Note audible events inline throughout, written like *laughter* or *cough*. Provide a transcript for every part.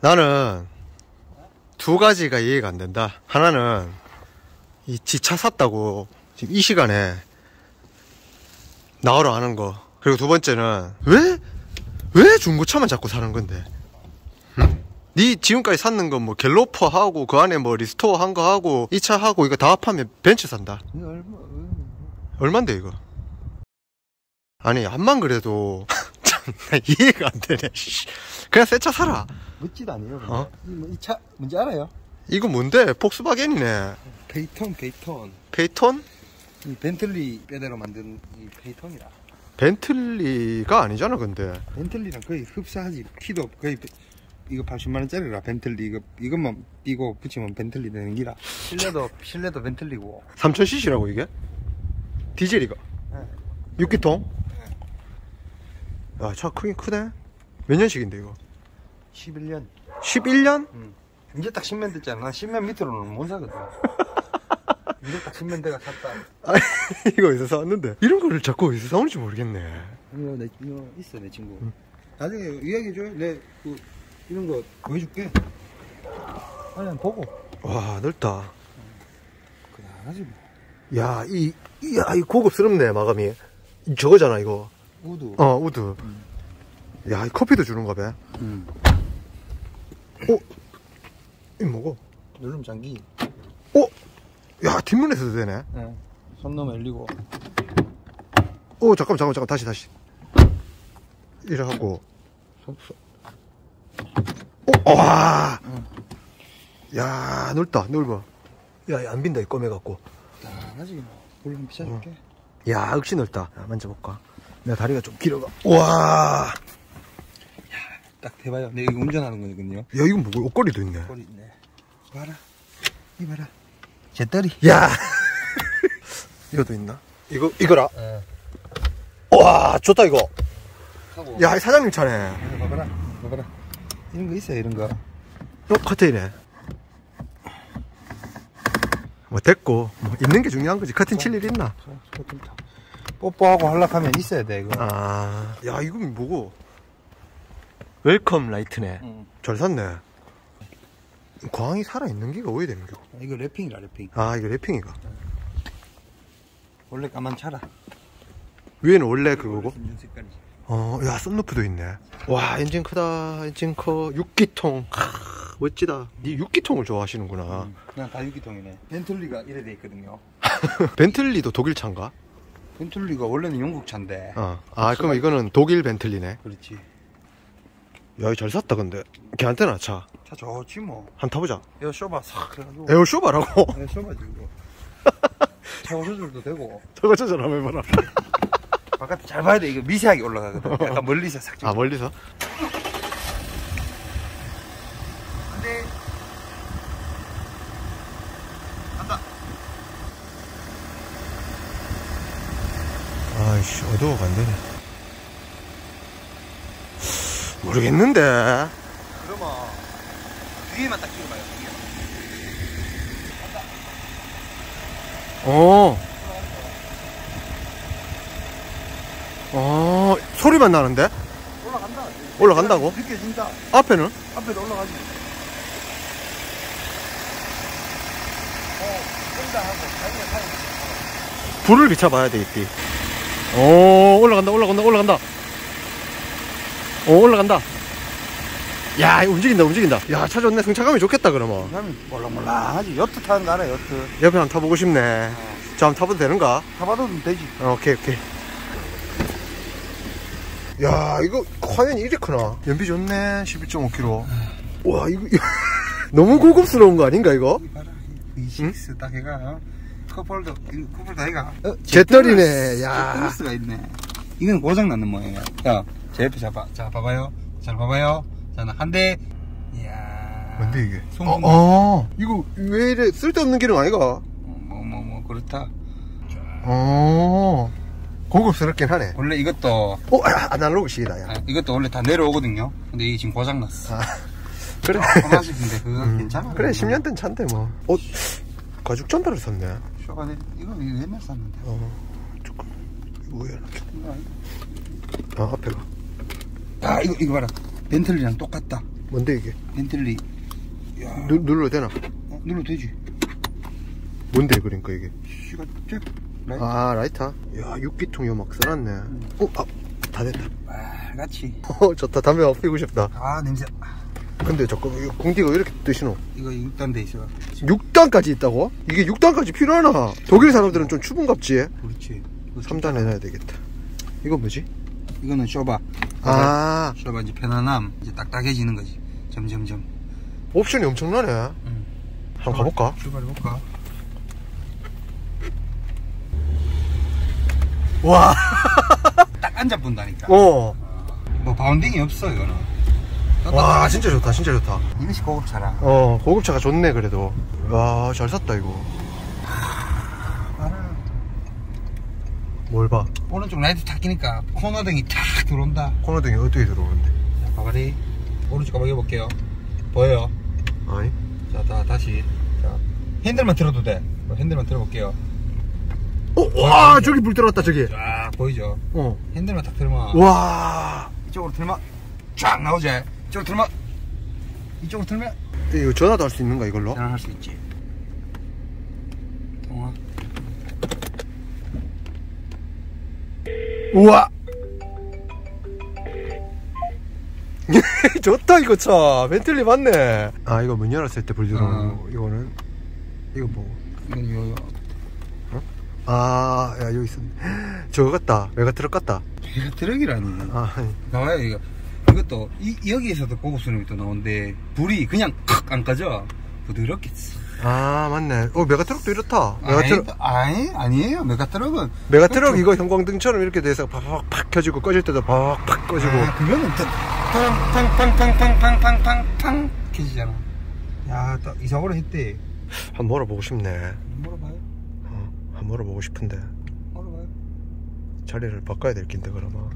나는 두 가지가 이해가 안 된다. 하나는 이 차 샀다고 지금 이 시간에 나오라 하는 거. 그리고 두 번째는 왜? 왜 중고차만 자꾸 사는 건데? 응? 네 지금까지 샀는 거뭐 갤로퍼 하고 그 안에 뭐 restore 한 거 하고 이 차 하고 이거 다 합하면 벤츠 산다. 이거 얼마 얼만데 이거? 아니 암만 그래도 *laughs* 참, 나 이해가 안 되네. 씨. 그냥 새 차 사라. 멋지도 아니에요 어? 이 차 뭔지 알아요? 이거 뭔데? 폭스바겐이네. 페이톤 페이톤 페이톤? 이 벤틀리 뼈대로 만든 이 페이톤이라 벤틀리가 아니잖아 근데. 벤틀리랑 거의 흡사하지 키도 거의 베- 이거 80만원짜리라 벤틀리 이거 이것만 이거 붙이면 벤틀리 되는 기라 실내도 실내도 벤틀리고 3000cc라고 이게? 디젤이가? 네. 6기통? 야, 차 크긴 크네. 몇 년식인데 이거? 11년 11년? 이제 딱 10년 됐잖아 나 10년 밑으로는 못 사거든 *laughs* 이제 딱 10년 돼가 샀다 아니, *laughs* 이거 어디서 사왔는데? 이런 거를 자꾸 어디서 사오는지 모르겠네. 이거 내 이거 있어 내 친구 나중에 이야기해줘요 내 그 이런 거 보여줄게 아니 난 보고 와, 넓다. 그나하지 뭐 야, 이, 이, 야, 이 고급스럽네, 마감이. 저거잖아, 이거. wood 어, wood. 야, 이 커피도 주는가 봐. 음. 어? 이 뭐고? 누름 장기 어? 야, 뒷문에서도 되네. 예. 손 넘어 열리고 어, 잠깐만, 잠깐만, 잠깐 다시, 다시. 이래 하고. 손, 손. 어, 와! 야, 넓다, 넓어. 야, 야, 안 빈다, 이 꺼매갖고. 그나하지 뭐 물론 비춰줄게 야, 역시 넓다. 야, 만져볼까? 내가 다리가 좀 길어가. 와! 딱 대봐요 내 이거 운전하는 거거든요 야, 이건 뭐고? 옷걸이도 있네. 꼬리 있네 봐라 이 봐라 제떨이 야! *laughs* 이것도 있나? 이거, 이거라. 예. 와, 좋다, 이거. 하고 야, 이 사장님 차네. 이거 봐봐라 봐봐라 이런 거 있어요 이런 거 어, 커튼이네. 뭐, 됐고. 뭐, 있는 게 중요한 거지. 커튼 칠 일 있나? 뽀뽀하고 할라카면 있어야 돼 이거 아, 야, 이건 뭐고? welcome light네. 응. 잘 샀네. 광이 살아있는 게가 거? 이거 wrapping이라 wrapping 아, 이거 wrapping이가. 원래 까만 차라 위에는 원래 그거고? 어, 야, 썬루프도 있네. 와, 엔진 크다, 엔진 커. 6기통. 하, 멋지다. 니 6기통을 좋아하시는구나. 그냥 다 육기통이네 벤틀리가 이래 돼 있거든요 *laughs* 벤틀리도 독일 차인가? 벤틀리가 원래는 영국 차인데 어. 아, 그럼 이거는 독일 벤틀리네. 그렇지 야, 이거 잘 샀다, 근데. 걔한테나 차. 차 좋지 뭐 한 타보자. 에어 쇼바 싹 해가지고 에어 쇼바라고? 에어 쇼바지 이거 차고 조절도 되고 저거 조절 한번 해봐라. 바깥에 잘 봐야 돼 이거 미세하게 올라가거든 약간 멀리서 싹 아, 멀리서? 안돼 아이씨, 어두워가 안 되네. 모르겠는데. 그러면 뒤에만 딱 찍어봐요 어. 어, 소리만 나는데? 올라간다 올라간다고? 느껴진다 앞에는? 앞에도 올라가지 어 하고 불을 비춰봐야 되겠지. 오, 올라간다, 올라간다, 올라간다. 오, 올라간다. 야, 이거 움직인다, 움직인다. 야, 차 좋네. 승차감이 좋겠다, 그러면. 몰랑몰랑하지 여트 타는 거 알아 여트 옆에 한번 타보고 싶네. 저 한번 타봐도 되는가? 타봐도 되지 어, 오케이, 오케이. 야, 이거 화면이 이리 크나? 연비 좋네. 11.5kg. 와, 이거, *laughs* 너무 고급스러운 거 아닌가, 이거? 봐라 V6 딱 해가 어? 컵홀더 이거 컵홀더 해가 어, 제떨이네, 야. 제떨스가 있네 이건 고장 났는 모양이야 야 제 옆에 잡아 자 봐봐요 잘 봐봐요 자 한 대 이야 뭔데, 이게? 어, 송송 어, 이거 왜 이래 쓸데없는 기능 아이가? 뭐뭐 뭐 그렇다 어, 고급스럽긴 하네. 원래 이것도 어, 아, 아날로그식이다, 야. 아, 이것도 원래 다 내려오거든요 근데 이게 지금 고장 났어 아, *laughs* 그래. 하나씩인데 그거 음, 괜찮아 그래, 10년 된 차인데, 뭐. 어, 가죽 잠바를 샀네. 쇼가 내 이거 이거 옛날 샀는데 어, 조금, 이거 왜 이렇게. 이거 아니- 아, 앞에가. 아 이거 이거 봐라 벤틀리랑 똑같다 뭔데 이게? 벤틀리. 야, 누, 눌러도 되나? 어, 눌러도 되지. 뭔데 그러니까 이게? 시가 잭. 라이트. 아 라이터? 야 육기통 이거 막 써놨네. 어? 아, 다 됐다. 아, 같이. *laughs* 어 좋다 담배 막 피우고 싶다. 아, 냄새. 근데 잠깐 이거 공기가 왜 이렇게 뜨시노? 이거 6단 돼 있어. 6단까지 있다고? 이게 6단까지 필요하나? 독일 사람들은 좀 추운갑지? 그렇지. 이거 3단 해놔야 되겠다. 이거 뭐지? 이거는 쇼바. 아 쇼바 이제 편안함. 이제 딱딱해지는 거지. 점점점. 옵션이 엄청나네. 응. 한번 가볼까? 출발해볼까? 와. *laughs* 딱 앉아 본다니까. 어. 뭐 바운딩이 없어 이거는. 와 진짜 좋다 진짜 좋다. 이것이 고급차라. 어 고급차가 좋네 그래도. 와잘 샀다 이거. 나는 뭘 봐? 오른쪽 라이트 탁 끼니까 코너등이 탁 들어온다. 코너등이 어떻게 들어오는데? 자, 바가리 오른쪽 가방 해볼게요. 보여요? 아니. 자, 다, 다시. 자, 핸들만 틀어도 돼. 뭐 핸들만 틀어볼게요. 어, 와 저기 불 들어왔다 저기. 쫙 보이죠? 어. 핸들만 탁 틀면 와. 이쪽으로 틀면 쫙 나오지? 이쪽으로 들면 이쪽으로 들면 이거 전화도 할 수 있는가 이걸로? 전화 할 수 있지. 통화. 우와. *laughs* 좋다 이거 차 벤틀리 맞네 아 이거 문 열었을 때 불 들어오는 어. 거 이거는 이거 뭐 이건 요, 아, 야, 여기 있었네. *gasps* 저거 같다. 메가 트럭 같다. 이거 트럭이라니. 아. 나와요, 이거. 이것도, 이, 여기에서도 고급스러움이 또 나오는데, 불이 그냥 칵 안 꺼져. 부드럽게 싹. 아, 맞네. 어, 메가트럭도 이렇다. 메가트럭, 아니, 아니에요. 메가트럭은. 메가트럭 이거 형광등처럼 이렇게 돼서 팍팍 켜지고 꺼질 때도 팍팍 꺼지고. 아, 그거는 팡팡팡팡팡팡팡팡팡 켜지잖아. 야, 또 이사고를 했대. 한번 몰아보고 싶네. 물어봐요. 어, 한번 몰아보고 싶은데. 물어봐요. 자리를 바꿔야 될 낀데, 그러면.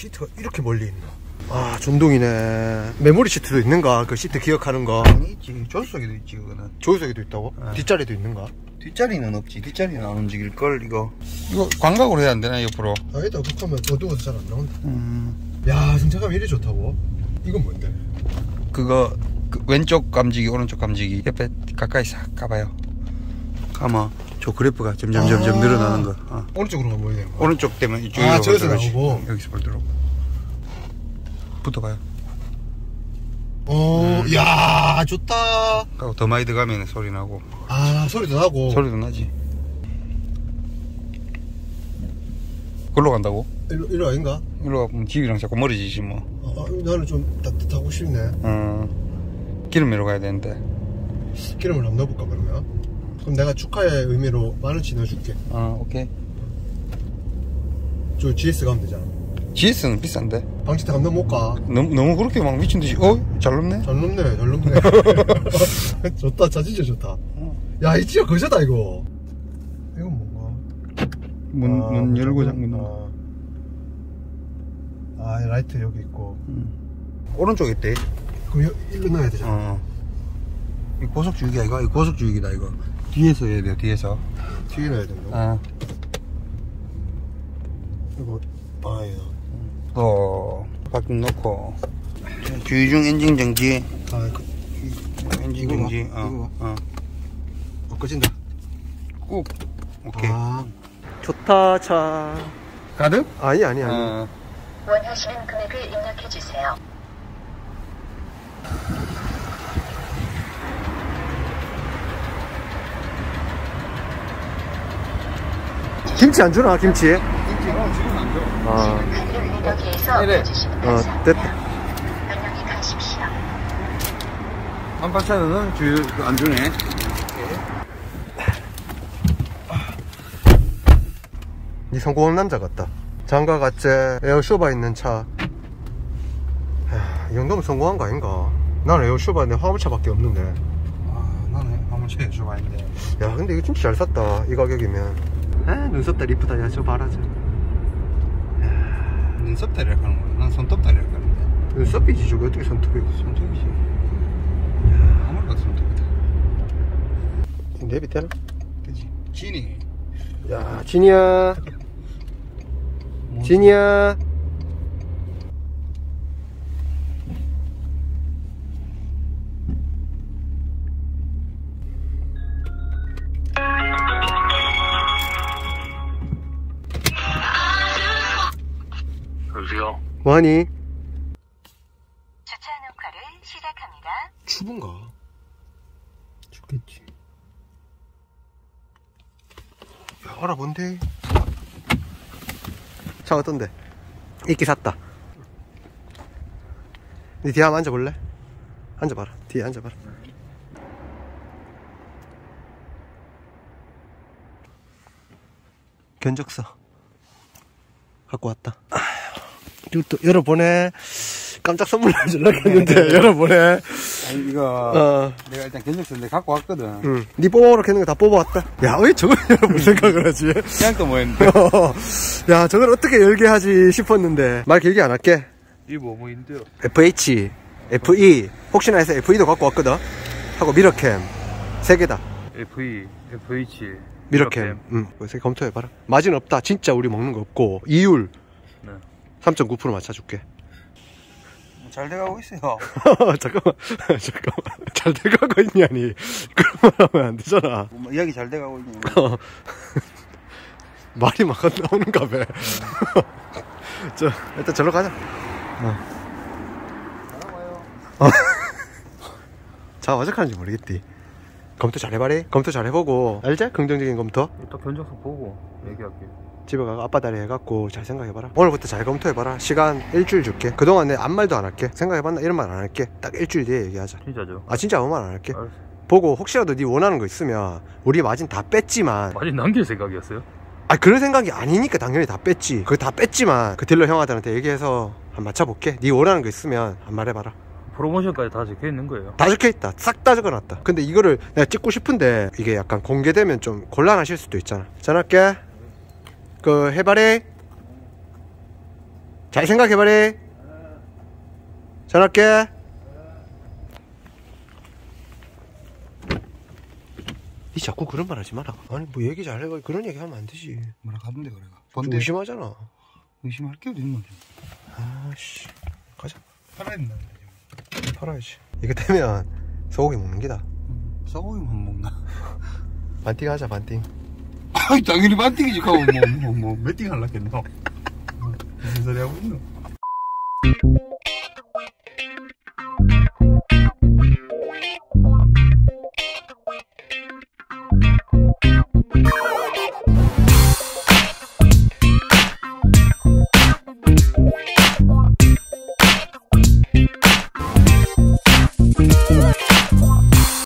시트가 이렇게 멀리 있나? 아, 전동이네. 메모리 시트도 있는가? 그 시트 기억하는 거. 아니, 있지. 조수석에도 있지, 그거는. 조수석에도 있다고? 네. 뒷자리도 있는가? 뒷자리는 없지. 뒷자리는 안 움직일걸, 이거. 이거 광각으로 해야 안 되나, 옆으로? 아니다, 그하면 어두워서 잘 안 나온다. 음. 야, 승차감이 이리 좋다고? 이건 뭔데? 그거 그 왼쪽 감지기 오른쪽 감지기 옆에 가까이 싹 가봐요 가면 저 그래프가 점점 점점 아. 늘어나는 거 어. 오른쪽으로 가면 되는 거? 오른쪽 되면 이쪽으로 아, 저기서. 나오고. 여기서 볼 들어오고 붙어봐요 어, 야, 좋다. 하고 더 많이 들어가면 소리 나고 아, 소리도 나고. 소리도 나지 글로 간다고? 일로, 일로 아닌가? 일로 가면 집이랑 자꾸 멀어지지 뭐 아, 나는 좀 따뜻하고 싶네. 어. 기름으로 가야 되는데 기름을 한번 넣어볼까, 그러면? 그럼 내가 축하의 의미로 만 원치 넣어줄게. 어 오케이 저 GS 가면 되잖아. GS는 비싼데 방지턱 한번 넣어볼까? 너무, 너무 그렇게 막 미친듯이 어? 잘 넘네? 잘 넘네, 잘 넘네. *laughs* 좋다, 차 진짜 좋다. 야, 이 진짜 거저다, 이거. 이건 뭔가? 문, 아, 문 열고 잠그는 아. 아, 라이트 여기 있고. 오른쪽에 있대 그럼 여, 일로 넣어야 되잖아. 어. 이 고속주의기야 이거? 이 고속주의기다 이거 뒤에서 해야 돼요 뒤에서 뒤에 넣어야 된다고. 어. 이거, 아, 예. 또 바퀴 넣고 주의중 엔진 정지 아, 그, 엔진 이거 봐, 정지 이거 어. 어. 어, 꺼진다. 꾹 오케이 아, 좋다, 차. 가득? 아니, 아니, 아니. 어. 원하시는 금액을 입력해 주세요. 김치 안 주나, 김치? 김치는 지금 안 줘. 아, 어. 됐다. 안녕히 가십시오. 한파차는 주의 안 주네 니 성공한 남자 같다. 장가 같지? 에어쇼바 있는 차. 하, 이 정도면 성공한 거 아닌가? 나는 에어쇼바 내 화물차밖에 없는데. 아 나는 체해 줘 아닌데 야, 근데 이거 진짜 잘 샀다. 이 가격이면. 아, 눈썹 다리 이쁘다. 야, 저 봐라, 저. 눈썹 다리를 하는 거야 난 손톱 다리를 하는데 눈썹이지, 저거 어떻게 손톱이고. 손톱이지 아무래도 손톱이다 내비 되나? 그치. 진이. 야, 진이야. 진이야. *laughs* 뭐하니? 주차 녹화를 시작합니다. 추분가? 죽겠지. 야, 알아본데. 차 어떤데? 이끼 샀다. 니 뒤에 한번 앉아볼래? 앉아봐라. 뒤에 앉아봐라. 견적서. 갖고 왔다. 아휴, 이것도 열어보내. 깜짝 선물 *laughs* 주려고 했는데, 열어보내. 아니, 이거. 어. 내가 일단 견적서인데 갖고 왔거든. 응. 니 뽑아오라 했는 거 다 뽑아왔다. 야, 왜 저걸 *laughs* 열어볼 생각을 하지? 그냥 또뭐 했는데. *laughs* 야, 저걸 어떻게 열게 하지 싶었는데. 말 길게 안 할게. 이 뭐 뭐인데요? FH, FE. 혹시나 해서 FE도 갖고 왔거든. 하고 미러캠. 세 개다. FE, FH. 미러캠. 응. 그래서 검토해봐라. 마진 없다. 진짜 우리 먹는 거 없고. 이율. 네. 3.9% 맞춰줄게. 잘 돼가고 있어요. *laughs* 잠깐만. *laughs* 잠깐만. 잘 돼가고 있냐니. 그런 말 하면 안 되잖아. 뭐 이야기 잘 돼가고 있네. *laughs* 말이 막 나오는가 봐. 저, 일단 절로 가자. 어. 자, 어색하는지 모르겠디. 검토 잘 해봐래. 검토 잘 해보고. 알지? 긍정적인 검토. 이따 견적서 보고 얘기할게요. 집에 가서 아빠 다리 해갖고 잘 생각해봐라. 오늘부터 잘 검토해봐라. 시간 일주일 줄게. 그동안 내 아무 말도 안 할게. 생각해봤나? 이런 말 안 할게. 딱 일주일 뒤에 얘기하자. 진짜죠? 아, 진짜 아무 말 안 할게. 알았어. 보고 혹시라도 네 원하는 거 있으면 우리 마진 다 뺐지만 많이 남길 생각이었어요? 아 그런 생각이 아니니까 당연히 다 뺐지 그거 다 뺐지만 그 딜러 형아들한테 얘기해서 한 맞춰볼게 네 원하는 거 있으면 한 말해봐라 프로모션까지 다 적혀 있는 거예요. 다 적혀있다 싹 다 적어놨다 근데 이거를 내가 찍고 싶은데 이게 약간 공개되면 좀 곤란하실 수도 있잖아 전화할게 그 해봐래 잘 생각해봐래 전화할게 니 자꾸 그런 말 하지 마라 아니 뭐 얘기 잘 해봐 그런 얘기 하면 안 되지 뭐라 하던데, 그래가. 좀 뭔데? 의심하잖아 의심할 게 어딨노? 아씨 가자 팔아야 된다. 팔아야지 이거 되면 소고기 먹는 기다 소고기만 먹나? 반띵 하자 반띵 당연히 반띵이지. 가고 뭐, 뭐, 뭐, 할라 했노? 무슨 소리 하고 있노?